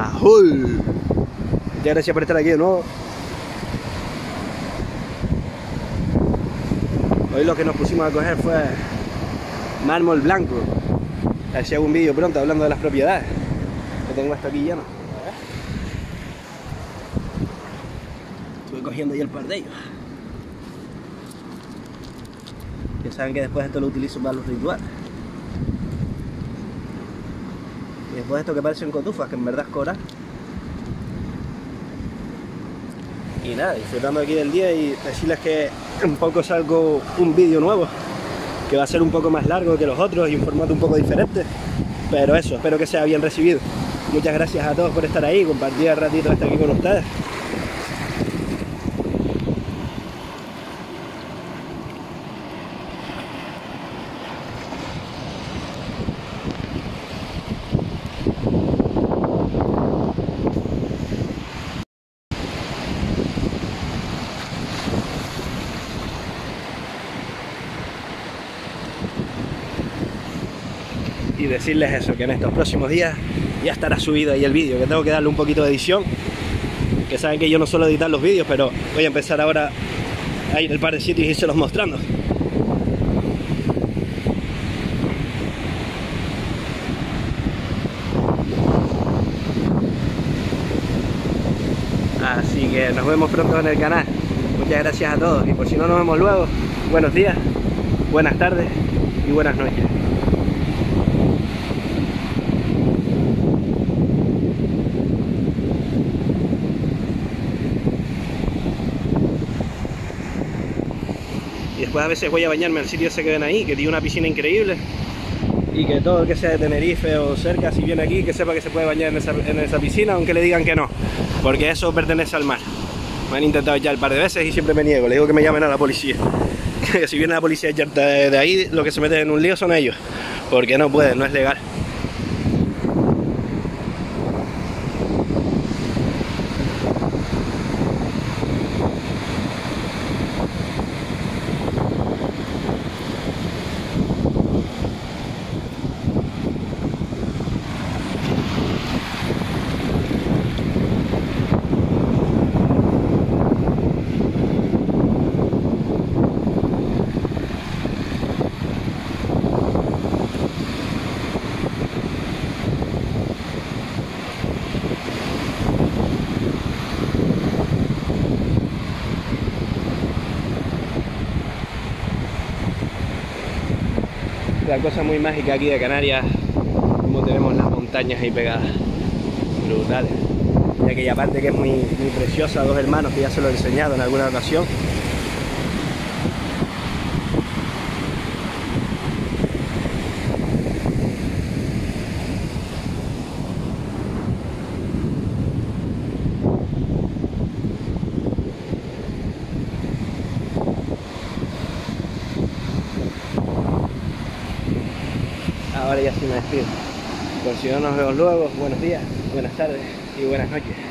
¡Yahoo! Muchas gracias por estar aquí de nuevo. Hoy lo que nos pusimos a coger fue mármol blanco. Hago un vídeo pronto hablando de las propiedades. Que tengo esto aquí lleno. Estuve cogiendo ya el par de ellos. Ya saben que después esto lo utilizo para los rituales. Y después esto que parecen cotufas, que en verdad es coral. Y nada, disfrutando aquí del día y decirles que un poco salgo un vídeo nuevo que va a ser un poco más largo que los otros y un formato un poco diferente. Pero eso, espero que sea bien recibido. Muchas gracias a todos por estar ahí, compartir el ratito hasta aquí con ustedes. Y decirles eso, que en estos próximos días ya estará subido ahí el vídeo, que tengo que darle un poquito de edición, que saben que yo no suelo editar los vídeos, pero voy a empezar ahora a ir al par de sitios y se los mostrando. Así que nos vemos pronto en el canal. Muchas gracias a todos y por si no nos vemos luego, buenos días, buenas tardes y buenas noches. Y después a veces voy a bañarme al sitio ese que ven ahí, que tiene una piscina increíble y que todo el que sea de Tenerife o cerca, si viene aquí, que sepa que se puede bañar en esa, en esa piscina, aunque le digan que no, porque eso pertenece al mar. Me han intentado echar un par de veces y siempre me niego, le digo que me llamen a la policía. Que si viene la policía a echarte de ahí, lo que se meten en un lío son ellos, porque no pueden, no es legal. La cosa muy mágica aquí de Canarias, como tenemos las montañas ahí pegadas, brutales. Y aquella parte que es muy, muy preciosa, dos hermanos que ya se lo he enseñado en alguna ocasión. Ahora ya sí me despido. Por si no nos vemos luego, buenos días, buenas tardes y buenas noches.